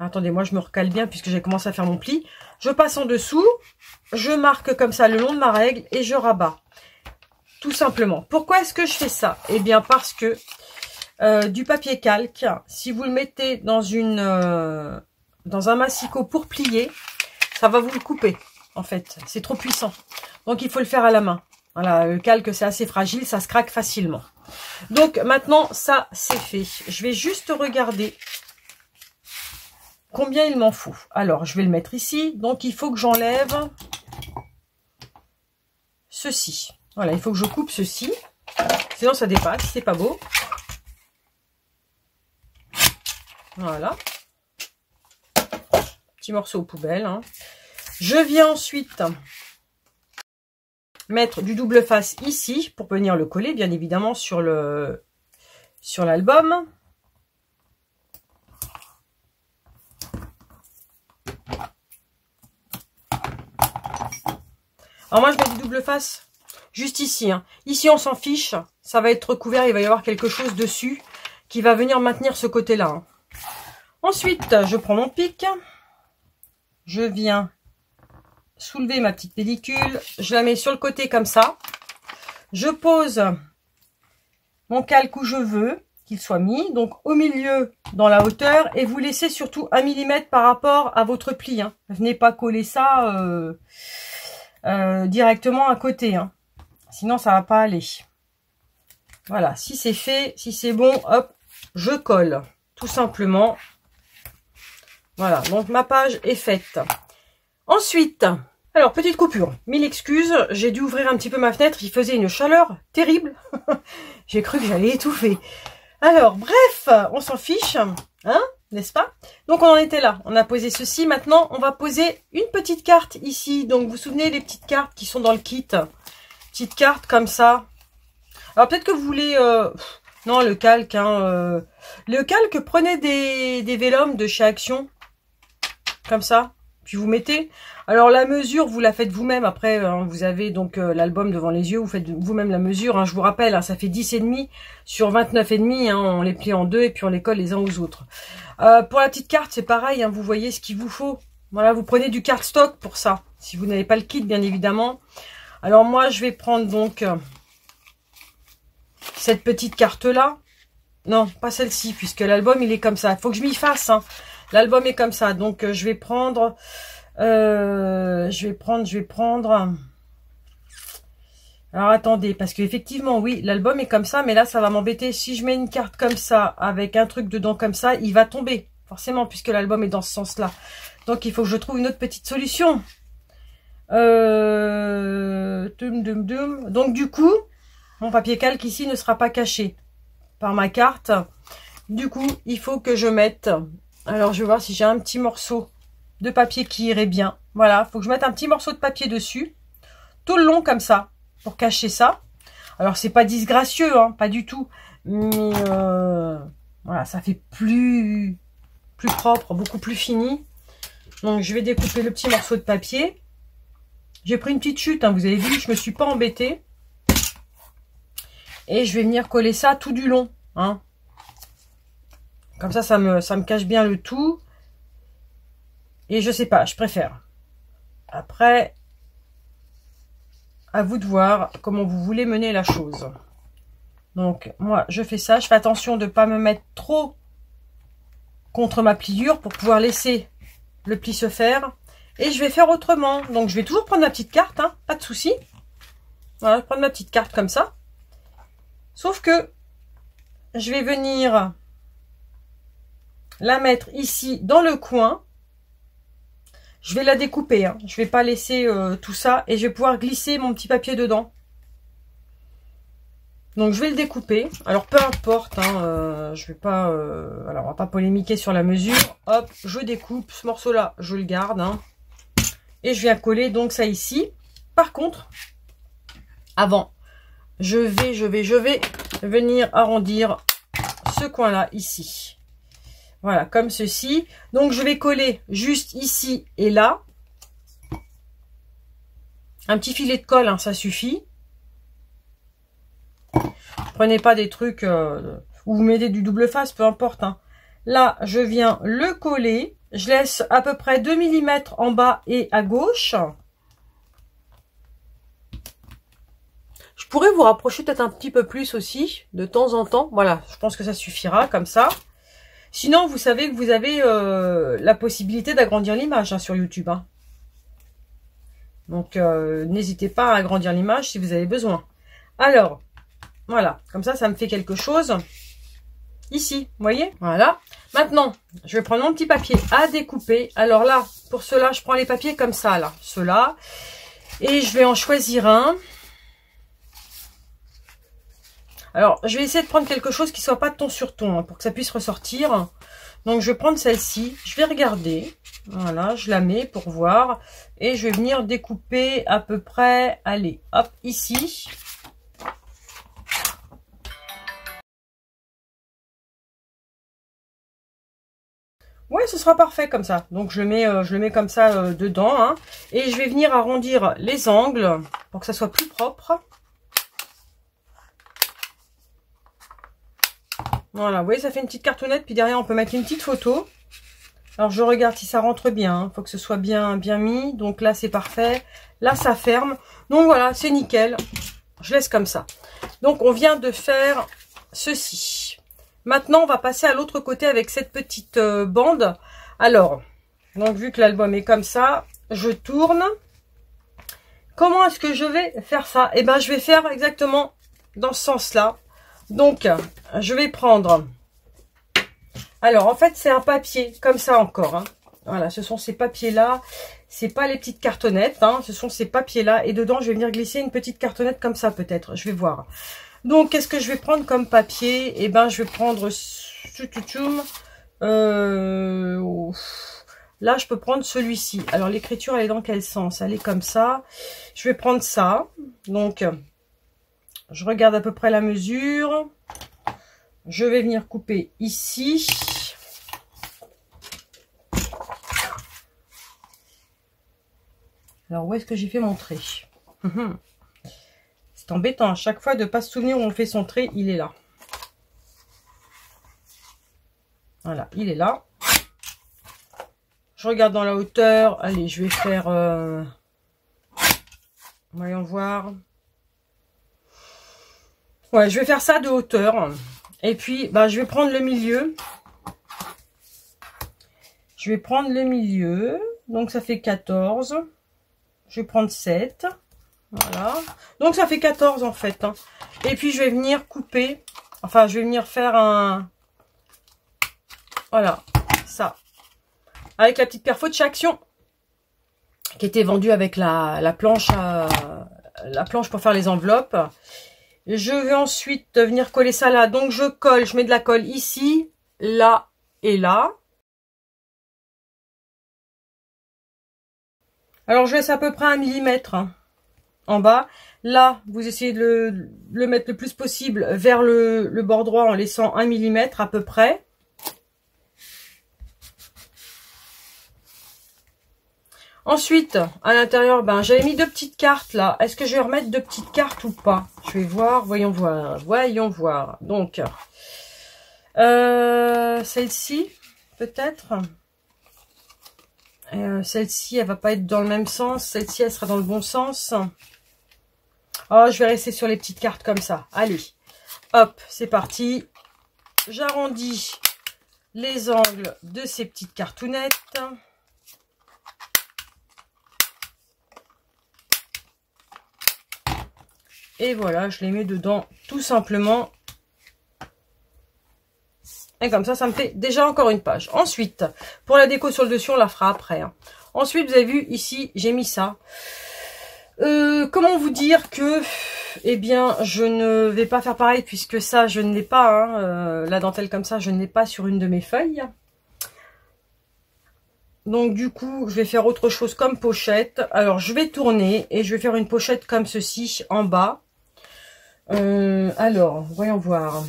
Attendez, moi, je me recale bien puisque j'ai commencé à faire mon pli. Je passe en dessous, je marque comme ça le long de ma règle et je rabats. Tout simplement. Pourquoi est-ce que je fais ça? Eh bien, parce que euh, du papier calque, si vous le mettez dans une euh, dans un massicot pour plier, ça va vous le couper en fait. C'est trop puissant. Donc, il faut le faire à la main. Voilà, le calque, c'est assez fragile, ça se craque facilement. Donc, maintenant, ça, c'est fait. Je vais juste regarder combien il m'en faut? Alors, je vais le mettre ici. Donc, il faut que j'enlève ceci. Voilà, il faut que je coupe ceci. Sinon, ça dépasse, c'est pas beau. Voilà. Petit morceau aux poubelles. Hein. Je viens ensuite mettre du double face ici pour venir le coller, bien évidemment, sur le sur l'album. Alors moi, je mets du double face juste ici. Hein. Ici, on s'en fiche. Ça va être recouvert. Il va y avoir quelque chose dessus qui va venir maintenir ce côté-là. Hein. Ensuite, je prends mon pic. Je viens soulever ma petite pellicule. Je la mets sur le côté comme ça. Je pose mon calque où je veux qu'il soit mis. Donc au milieu dans la hauteur. Et vous laissez surtout un millimètre par rapport à votre pli. Hein. Venez pas coller ça euh, euh, directement à côté. Hein. Sinon ça va pas aller. Voilà, si c'est fait, si c'est bon, hop, je colle, tout simplement. Voilà, donc ma page est faite. Ensuite, alors, petite coupure. Mille excuses, j'ai dû ouvrir un petit peu ma fenêtre, il faisait une chaleur terrible. j'ai cru que j'allais étouffer. Alors, bref, on s'en fiche, hein, n'est-ce pas? Donc, on en était là. On a posé ceci. Maintenant, on va poser une petite carte ici. Donc, vous vous souvenez les petites cartes qui sont dans le kit? Petites cartes comme ça. Alors, peut-être que vous voulez... Euh, non, le calque, hein, euh, Le calque, prenez des, des vélums de chez Action. Comme ça. Puis vous mettez. Alors la mesure, vous la faites vous-même. Après, hein, vous avez donc euh, l'album devant les yeux. Vous faites vous-même la mesure. Hein. je vous rappelle, ça fait 10 et demi sur 29 et demi. on les plie en deux et puis on les colle les uns aux autres. Euh, pour la petite carte, c'est pareil. vous voyez ce qu'il vous faut. Voilà, vous prenez du cardstock pour ça. Si vous n'avez pas le kit, bien évidemment. Alors moi, je vais prendre donc euh, cette petite carte-là. Non, pas celle-ci, puisque l'album, il est comme ça. Il faut que je m'y fasse. L'album est comme ça. Donc, je vais prendre... Euh, je vais prendre, je vais prendre... Alors attendez, parce qu'effectivement, oui, l'album est comme ça, mais là, ça va m'embêter. Si je mets une carte comme ça, avec un truc dedans comme ça, il va tomber, forcément, puisque l'album est dans ce sens-là. Donc, il faut que je trouve une autre petite solution. Euh... Donc, du coup, mon papier calque ici ne sera pas caché par ma carte. Du coup, il faut que je mette... Alors, je vais voir si j'ai un petit morceau de papier qui irait bien. Voilà, faut que je mette un petit morceau de papier dessus, tout le long comme ça, pour cacher ça. Alors, c'est pas disgracieux, hein, pas du tout, mais euh, voilà, ça fait plus, plus propre, beaucoup plus fini. Donc, je vais découper le petit morceau de papier. J'ai pris une petite chute, hein, vous avez vu, je me suis pas embêtée. Et je vais venir coller ça tout du long. Hein. Comme ça, ça me, ça me cache bien le tout. Et je sais pas, je préfère. Après, à vous de voir comment vous voulez mener la chose. Donc, moi, je fais ça. Je fais attention de ne pas me mettre trop contre ma pliure pour pouvoir laisser le pli se faire. Et je vais faire autrement. Donc, je vais toujours prendre ma petite carte, hein, pas de souci. Voilà, je prends ma petite carte comme ça. Sauf que je vais venir la mettre ici dans le coin je vais la découper, hein. je vais pas laisser euh, tout ça et je vais pouvoir glisser mon petit papier dedans. Donc je vais le découper. Alors peu importe, hein, euh, je vais pas, euh, alors on va pas polémiquer sur la mesure. Hop, je découpe ce morceau-là, je le garde. Hein. et je viens coller donc ça ici. Par contre, avant, je vais, je vais, je vais venir arrondir ce coin-là ici. Voilà, comme ceci. Donc, je vais coller juste ici et là. Un petit filet de colle, hein, ça suffit. Prenez pas des trucs euh, où vous mettez du double face, peu importe. Hein. Là, je viens le coller. Je laisse à peu près 2 mm en bas et à gauche. Je pourrais vous rapprocher peut-être un petit peu plus aussi, de temps en temps. Voilà, je pense que ça suffira comme ça. Sinon, vous savez que vous avez euh, la possibilité d'agrandir l'image hein, sur YouTube. Hein. Donc, euh, n'hésitez pas à agrandir l'image si vous avez besoin. Alors, voilà. Comme ça, ça me fait quelque chose ici. Vous voyez? Voilà. Maintenant, je vais prendre mon petit papier à découper. Alors là, pour cela, je prends les papiers comme ça, là. Ceux-là. Et je vais en choisir un. Alors, je vais essayer de prendre quelque chose qui soit pas de ton sur ton, hein, pour que ça puisse ressortir. Donc, je vais prendre celle-ci. Je vais regarder. Voilà, je la mets pour voir. Et je vais venir découper à peu près, allez, hop, ici. Ouais, ce sera parfait comme ça. Donc je le mets, euh, comme ça euh, dedans. Hein. Et je vais venir arrondir les angles pour que ça soit plus propre. Voilà, vous voyez, ça fait une petite cartonnette, puis derrière, on peut mettre une petite photo. Alors, je regarde si ça rentre bien. Il hein. faut que ce soit bien, bien mis. Donc là, c'est parfait. Là, ça ferme. Donc voilà, c'est nickel. Je laisse comme ça. Donc, on vient de faire ceci. Maintenant, on va passer à l'autre côté avec cette petite euh, bande. Alors, donc vu que l'album est comme ça, je tourne. Comment est-ce que je vais faire ça? Eh ben, je vais faire exactement dans ce sens-là. Donc, je vais prendre Alors, en fait, c'est un papier, comme ça encore. Hein. Voilà, ce sont ces papiers-là. C'est pas les petites cartonnettes, hein, ce sont ces papiers-là. Et dedans, je vais venir glisser une petite cartonnette comme ça, peut-être. Je vais voir. Donc, qu'est-ce que je vais prendre comme papier? Eh ben, je vais prendre... Euh... Là, je peux prendre celui-ci. Alors, l'écriture, elle est dans quel sens? Elle est comme ça. Je vais prendre ça. Donc, je regarde à peu près la mesure. Je vais venir couper ici. Alors, où est-ce que j'ai fait mon trait C'est embêtant à chaque fois de ne pas se souvenir où on fait son trait. Il est là. Voilà, il est là. Je regarde dans la hauteur. Allez, je vais faire... Euh, voyons voir. Ouais, je vais faire ça de hauteur. Et puis, bah, je vais prendre le milieu. Je vais prendre le milieu. Donc, ça fait 14. Je vais prendre 7. Voilà. Donc, ça fait 14 en fait. Hein. Et puis, je vais venir couper. Enfin, je vais venir faire un... Voilà, ça avec la petite perfo de Action qui était vendue avec la, planche la planche pour faire les enveloppes. Je vais ensuite venir coller ça là. Donc je colle, je mets de la colle ici, là et là. Alors je laisse à peu près un millimètre hein, en bas. Là, vous essayez de le, mettre le plus possible vers le, le bord droit en laissant un millimètre à peu près. Ensuite, à l'intérieur, ben, j'avais mis deux petites cartes là. Est-ce que je vais remettre deux petites cartes ou pas? Je vais voir, voyons voir, voyons voir. Donc, euh, celle-ci, peut-être? Euh, celle-ci, elle va pas être dans le même sens. Celle-ci, elle sera dans le bon sens. Oh, je vais rester sur les petites cartes comme ça. Allez, hop, c'est parti. J'arrondis les angles de ces petites cartounettes. Et voilà, je les mets dedans tout simplement. Et comme ça, ça me fait déjà encore une page. Ensuite, pour la déco sur le dessus, on la fera après. Hein. Ensuite, vous avez vu, ici, j'ai mis ça. Euh, comment vous dire que, eh bien, je ne vais pas faire pareil puisque ça, je ne l'ai pas. Hein, euh, la dentelle comme ça, je ne l'ai pas sur une de mes feuilles. Donc du coup, je vais faire autre chose comme pochette. Alors, je vais tourner et je vais faire une pochette comme ceci en bas. Euh, alors, voyons voir.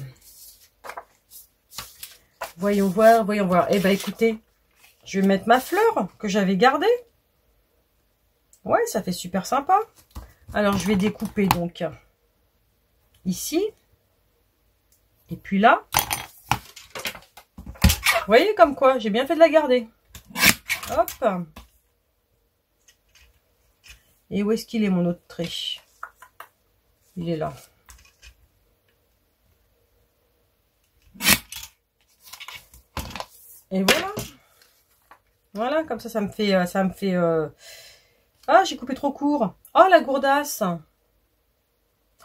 Voyons voir, voyons voir. Eh ben, écoutez, je vais mettre ma fleur que j'avais gardée. Ouais, ça fait super sympa. Alors, je vais découper donc ici. Et puis là. Vous voyez comme quoi, j'ai bien fait de la garder. Hop. Et où est-ce qu'il est mon autre trait? Il est là. Et voilà. Voilà, comme ça, ça me fait... Euh, ça me fait euh, Ah, j'ai coupé trop court. Oh, la gourdasse.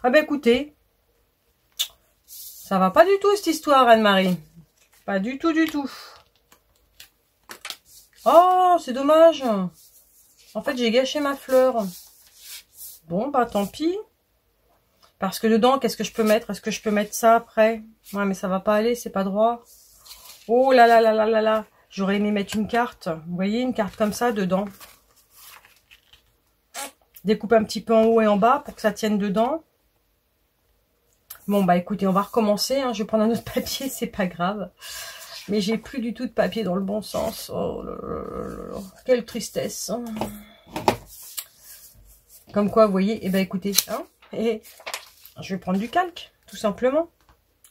Ah ben écoutez, ça va pas du tout cette histoire, Anne-Marie. Pas du tout, du tout. Oh, c'est dommage. En fait, j'ai gâché ma fleur. Bon, bah tant pis. Parce que dedans, qu'est-ce que je peux mettre? Est-ce que je peux mettre ça après? Ouais, mais ça va pas aller, c'est pas droit. Oh là là là là là là. J'aurais aimé mettre une carte. Vous voyez, une carte comme ça dedans. Découpe un petit peu en haut et en bas pour que ça tienne dedans. Bon, bah écoutez, on va recommencer. Hein. Je vais prendre un autre papier, c'est pas grave. Mais j'ai plus du tout de papier dans le bon sens. Oh là là là Quelle tristesse. Hein. Comme quoi, vous voyez, eh ben écoutez, hein, et je vais prendre du calque, tout simplement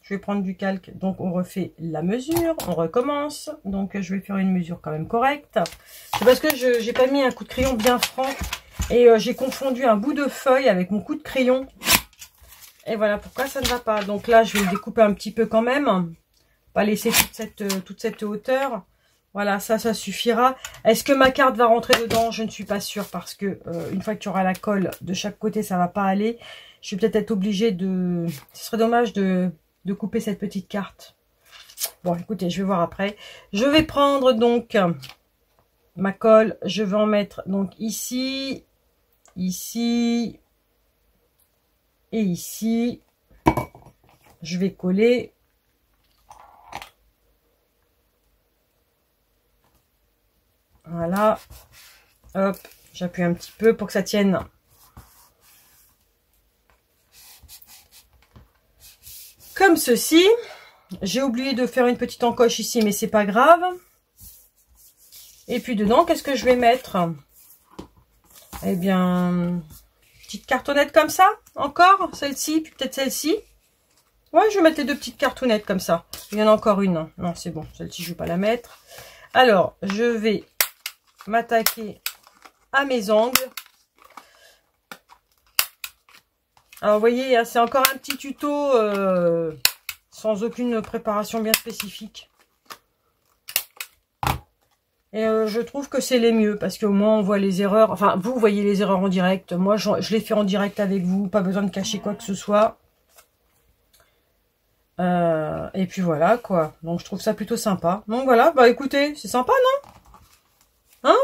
je vais prendre du calque, donc on refait la mesure, on recommence, donc je vais faire une mesure quand même correcte. C'est parce que je n'ai pas mis un coup de crayon bien franc, et euh, j'ai confondu un bout de feuille avec mon coup de crayon, et voilà pourquoi ça ne va pas. Donc là, je vais le découper un petit peu quand même, pas laisser toute cette, euh, hauteur. Voilà, ça, ça suffira. Est-ce que ma carte va rentrer dedans? Je ne suis pas sûre parce que euh, une fois que tu auras la colle de chaque côté, ça va pas aller. Je vais peut-être être obligée de... Ce serait dommage de de couper cette petite carte. Bon, écoutez, je vais voir après. Je vais prendre donc ma colle. Je vais en mettre donc ici, ici et ici. Je vais coller. Voilà. Hop, j'appuie un petit peu pour que ça tienne. Comme ceci. J'ai oublié de faire une petite encoche ici, mais c'est pas grave. Et puis dedans, qu'est-ce que je vais mettre? Eh bien, petite cartonnette comme ça, encore, celle-ci, puis peut-être celle-ci. Ouais, je vais mettre les deux petites cartonnettes comme ça. Il y en a encore une. Non, c'est bon, celle-ci, je vais pas la mettre. Alors, je vais m'attaquer à mes angles. Alors, vous voyez, hein, c'est encore un petit tuto euh, sans aucune préparation bien spécifique. Et euh, je trouve que c'est les mieux, parce qu'au moins on voit les erreurs. Enfin, vous voyez les erreurs en direct. Moi, je, je les fais en direct avec vous. Pas besoin de cacher quoi que ce soit. Euh, et puis voilà, quoi. Donc, je trouve ça plutôt sympa. Donc, voilà. Bah, écoutez, c'est sympa, non? Hein?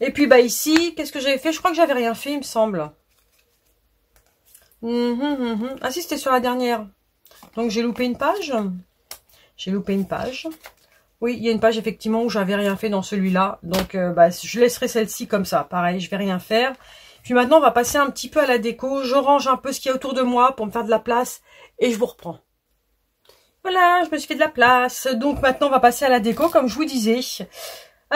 Et puis, bah, ici, qu'est-ce que j'avais fait? Je crois que j'avais rien fait, il me semble. Hum, hum, hum, ah si, c'était sur la dernière. Donc, j'ai loupé une page. J'ai loupé une page. Oui, il y a une page, effectivement, où j'avais rien fait dans celui-là. Donc, euh, bah, je laisserai celle-ci comme ça. Pareil, je vais rien faire. Puis maintenant, on va passer un petit peu à la déco. Je range un peu ce qu'il y a autour de moi pour me faire de la place. Et je vous reprends. Voilà, je me suis fait de la place. Donc maintenant, on va passer à la déco, comme je vous disais.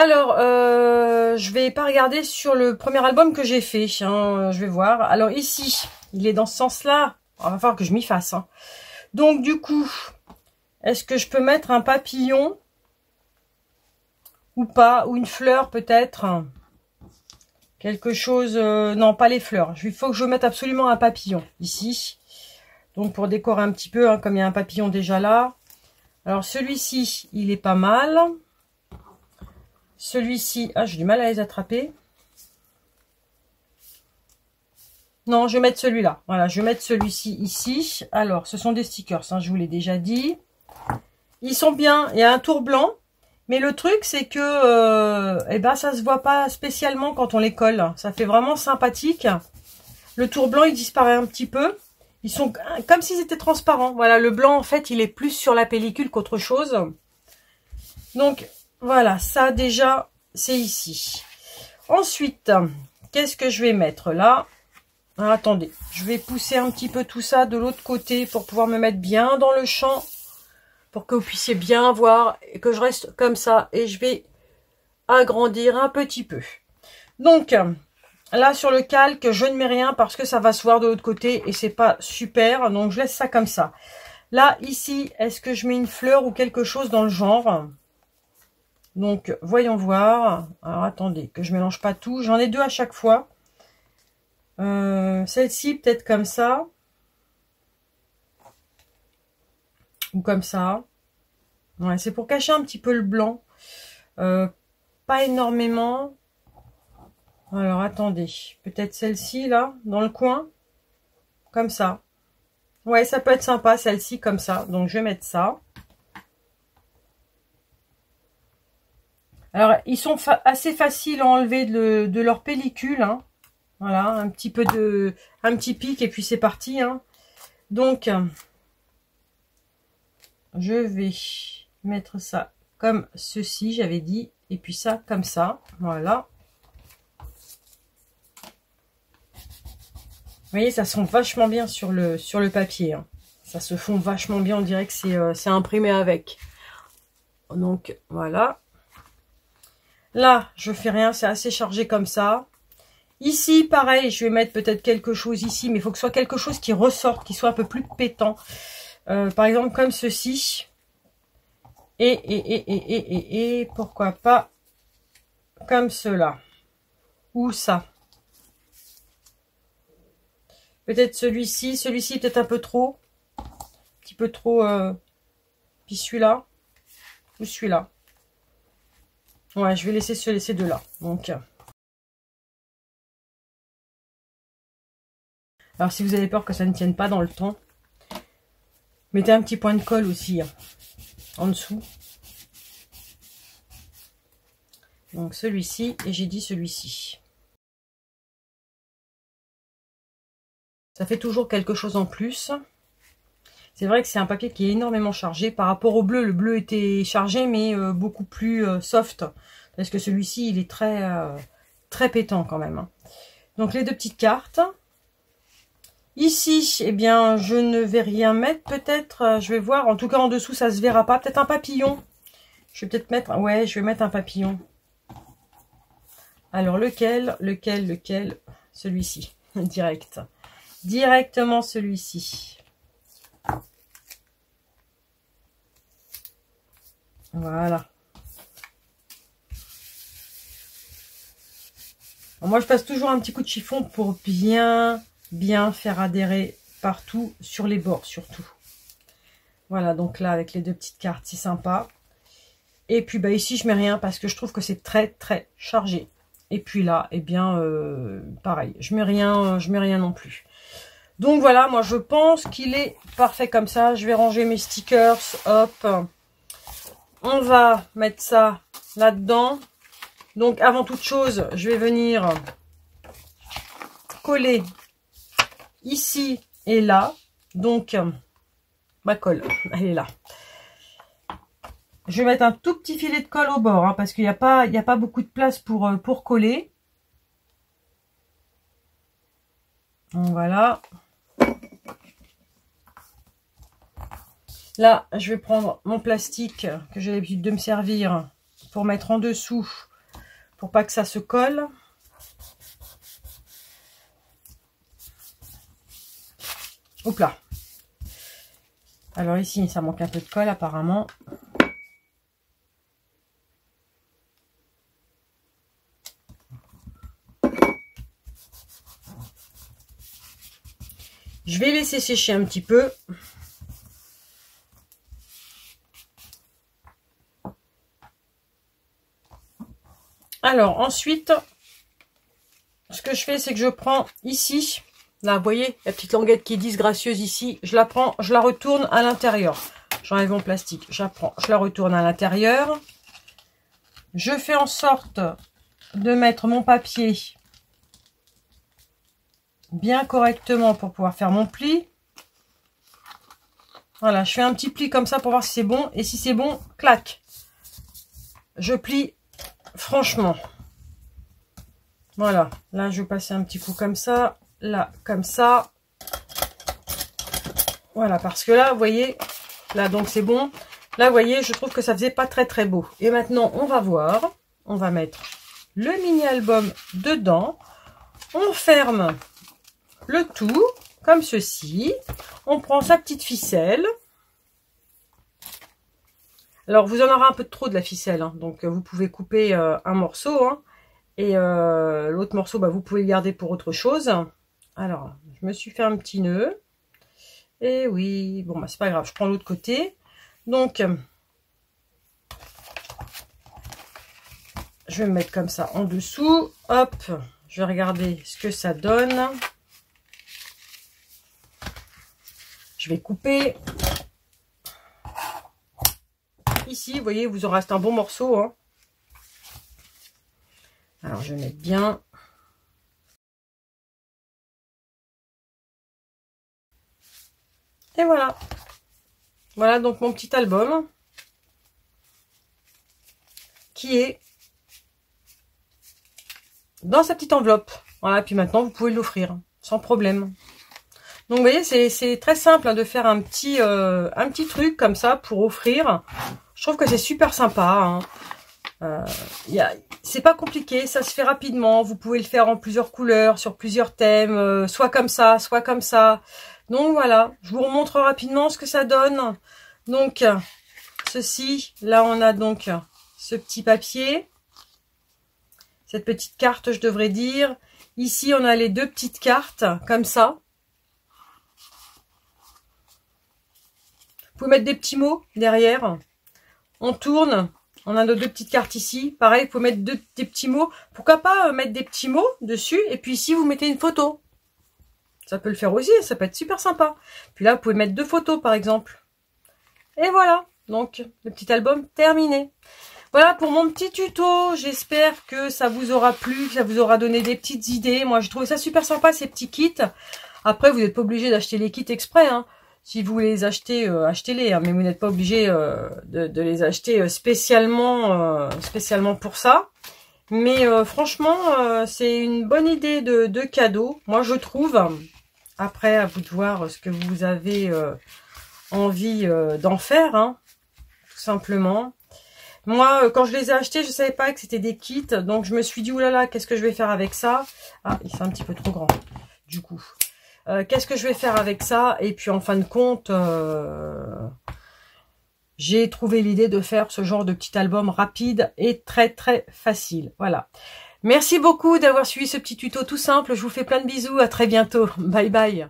Alors, euh, je vais pas regarder sur le premier album que j'ai fait. Hein, je vais voir. Alors ici, il est dans ce sens-là. Il va falloir que je m'y fasse. Hein. Donc du coup, est-ce que je peux mettre un papillon ou pas Ou une fleur peut-être? Quelque chose... Euh, non, pas les fleurs. Il faut que je mette absolument un papillon ici. Donc pour décorer un petit peu, hein, comme il y a un papillon déjà là. Alors celui-ci, il est pas mal. Celui-ci, ah j'ai du mal à les attraper. Non, je vais mettre celui-là. Voilà, je vais mettre celui-ci ici. Alors, ce sont des stickers, hein, je vous l'ai déjà dit. Ils sont bien. Il y a un tour blanc. Mais le truc, c'est que euh, eh ben, ça se voit pas spécialement quand on les colle. Ça fait vraiment sympathique. Le tour blanc, il disparaît un petit peu. Ils sont comme s'ils étaient transparents. Voilà, le blanc, en fait, il est plus sur la pellicule qu'autre chose. Donc, voilà, ça déjà, c'est ici. Ensuite, qu'est-ce que je vais mettre là? Ah, Attendez, je vais pousser un petit peu tout ça de l'autre côté pour pouvoir me mettre bien dans le champ. Pour que vous puissiez bien voir et que je reste comme ça. Et je vais agrandir un petit peu. Donc, Là, sur le calque, je ne mets rien parce que ça va se voir de l'autre côté et c'est pas super. Donc, je laisse ça comme ça. Là, ici, est-ce que je mets une fleur ou quelque chose dans le genre? Donc, voyons voir. Alors, attendez, que je mélange pas tout. J'en ai deux à chaque fois. Euh, celle-ci, peut-être comme ça. Ou comme ça. Ouais, c'est pour cacher un petit peu le blanc. Euh, pas énormément. Alors, attendez. Peut-être celle-ci, là, dans le coin. Comme ça. Ouais, ça peut être sympa, celle-ci, comme ça. Donc, je vais mettre ça. Alors, ils sont assez faciles à enlever de, leur pellicule. Hein. Voilà, un petit peu de... Un petit pic et puis c'est parti. Hein. Donc, je vais mettre ça comme ceci, j'avais dit. Et puis ça, comme ça. Voilà. Vous voyez, ça se fond vachement bien sur le, sur le papier. Hein. Ça se fond vachement bien, on dirait que euh, c'est imprimé avec. Donc, voilà. Là, je fais rien, c'est assez chargé comme ça. Ici, pareil, je vais mettre peut-être quelque chose ici, mais il faut que ce soit quelque chose qui ressorte, qui soit un peu plus pétant. Euh, par exemple, comme ceci. Et, et, et, et, et, et, et, pourquoi pas comme cela. Ou ça. Peut-être celui-ci. Celui-ci peut-être un peu trop. Un petit peu trop. Euh... Puis celui-là. Ou celui-là. Ouais, je vais laisser ce laisser de là. Donc. Alors, si vous avez peur que ça ne tienne pas dans le temps, mettez un petit point de colle aussi. Hein. en dessous. Donc celui-ci, et j'ai dit celui-ci. Ça fait toujours quelque chose en plus. C'est vrai que c'est un papier qui est énormément chargé. Par rapport au bleu, le bleu était chargé, mais euh, beaucoup plus euh, soft. Parce que celui-ci, il est très, euh, très pétant quand même. Hein. Donc les deux petites cartes. Ici, eh bien, je ne vais rien mettre. Peut-être, je vais voir. En tout cas, en dessous, ça se verra pas. Peut-être un papillon. Je vais peut-être mettre... Ouais, je vais mettre un papillon. Alors, lequel Lequel Lequel? Celui-ci. Direct. Directement celui-ci. Voilà. moi, je passe toujours un petit coup de chiffon pour bien, bien faire adhérer partout, sur les bords surtout. Voilà, donc là, avec les deux petites cartes, c'est sympa. Et puis, bah ici, je mets rien parce que je trouve que c'est très, très chargé. Et puis là, eh bien, euh, pareil, je mets je mets rien non plus. Donc voilà, moi, je pense qu'il est parfait comme ça. Je vais ranger mes stickers, hop. On va mettre ça là-dedans. Donc, avant toute chose, je vais venir coller ici et là. Donc, ma colle, elle est là. Je vais mettre un tout petit filet de colle au bord, hein, parce qu'il n'y a, pas, a pas beaucoup de place pour, euh, pour coller. Voilà. Là, je vais prendre mon plastique que j'ai l'habitude de me servir pour mettre en dessous, pour pas que ça se colle. Hop là. Alors ici, ça manque un peu de colle apparemment. Je vais laisser sécher un petit peu. Alors, ensuite, ce que je fais, c'est que je prends ici, là, vous voyez, la petite languette qui est disgracieuse ici, je la prends, je la retourne à l'intérieur. J'enlève mon plastique, je la prends, je la retourne à l'intérieur. Je fais en sorte de mettre mon papier bien correctement pour pouvoir faire mon pli. Voilà, je fais un petit pli comme ça pour voir si c'est bon. Et si c'est bon, clac. Je plie franchement. Voilà, là je vais passer un petit coup comme ça, là comme ça. Voilà, parce que là, vous voyez, là donc c'est bon. Là, vous voyez, je trouve que ça faisait pas très très beau. Et maintenant, on va voir. On va mettre le mini-album dedans. On ferme le tout, comme ceci. On prend sa petite ficelle. Alors, vous en aurez un peu trop de la ficelle, hein. donc euh, vous pouvez couper euh, un morceau, hein. et euh, l'autre morceau, bah, vous pouvez le garder pour autre chose. Alors, je me suis fait un petit nœud, et oui, bon, bah, c'est pas grave, je prends l'autre côté. Donc, je vais me mettre comme ça en dessous, hop, je vais regarder ce que ça donne. Je vais couper vous voyez, vous en reste un bon morceau. Hein. Alors, je vais mettre bien. Et voilà. Voilà donc mon petit album. Qui est dans sa petite enveloppe. Voilà, puis maintenant, vous pouvez l'offrir sans problème. Donc, vous voyez, c'est très simple hein, de faire un petit, euh, un petit truc comme ça pour offrir. Je trouve que c'est super sympa. Hein. Euh, c'est pas compliqué, ça se fait rapidement. Vous pouvez le faire en plusieurs couleurs, sur plusieurs thèmes, euh, soit comme ça, soit comme ça. Donc voilà, je vous remontre rapidement ce que ça donne. Donc, ceci, là on a donc ce petit papier. Cette petite carte, je devrais dire. Ici, on a les deux petites cartes, comme ça. Vous pouvez mettre des petits mots derrière. On tourne. On a nos deux petites cartes ici. Pareil, il faut mettre des petits mots. Pourquoi pas euh, mettre des petits mots dessus. Et puis ici, vous mettez une photo. Ça peut le faire aussi. Ça peut être super sympa. Puis là, vous pouvez mettre deux photos, par exemple. Et voilà. Donc, le petit album terminé. Voilà pour mon petit tuto. J'espère que ça vous aura plu, que ça vous aura donné des petites idées. Moi, je trouve ça super sympa, ces petits kits. Après, vous n'êtes pas obligé d'acheter les kits exprès. Hein. Si vous les achetez, euh, achetez-les. Hein. mais vous n'êtes pas obligé euh, de, les acheter euh, spécialement, spécialement pour ça. Mais franchement, c'est une bonne idée de, de, cadeau. Moi, je trouve. Après, à vous de voir ce que vous avez envie d'en faire. Hein, tout simplement. Moi, quand je les ai achetés, je savais pas que c'était des kits. Donc, je me suis dit, oulala, qu'est-ce que je vais faire avec ça? Ah, il fait un petit peu trop grand, du coup. Euh, qu'est-ce que je vais faire avec ça? Et puis, en fin de compte, euh, j'ai trouvé l'idée de faire ce genre de petit album rapide et très, très facile. Voilà. Merci beaucoup d'avoir suivi ce petit tuto tout simple. Je vous fais plein de bisous. À très bientôt. Bye bye.